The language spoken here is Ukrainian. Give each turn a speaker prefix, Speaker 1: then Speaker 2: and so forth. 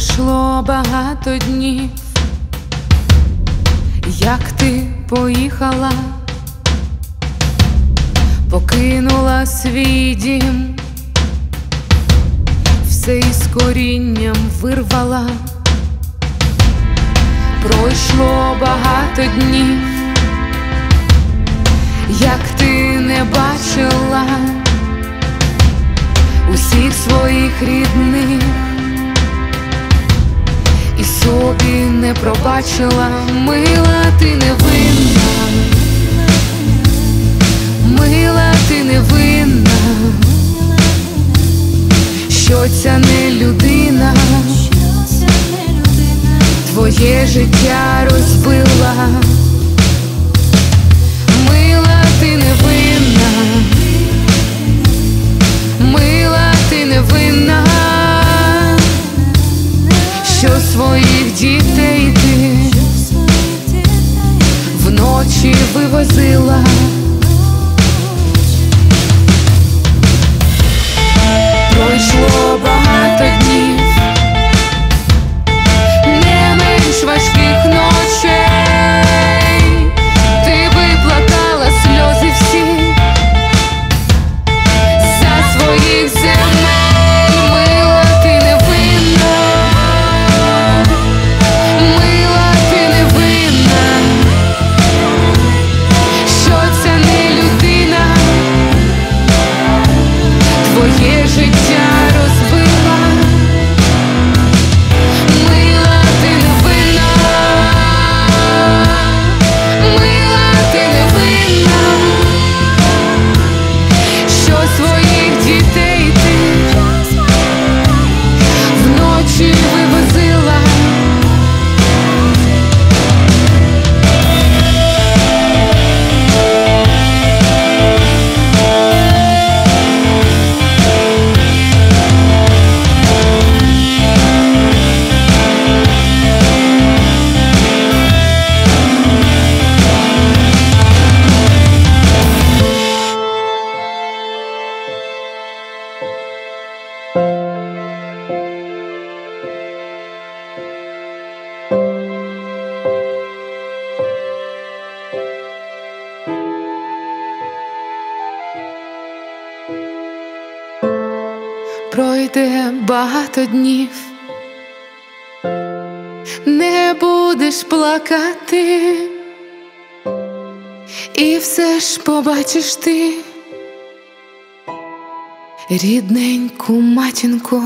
Speaker 1: Пройшло багато днів, як ти поїхала, покинула свій дім, все із корінням вирвала, пройшло багато днів, як ти не бачила усіх своїх рідних пробачила, мила ти не винна, мила ти не винна, що ця не людина, твоє життя розбила, що своїх дітей ти вночі вивозила. Пройде багато днів, не будеш плакати, і все ж побачиш ти рідненьку матінку.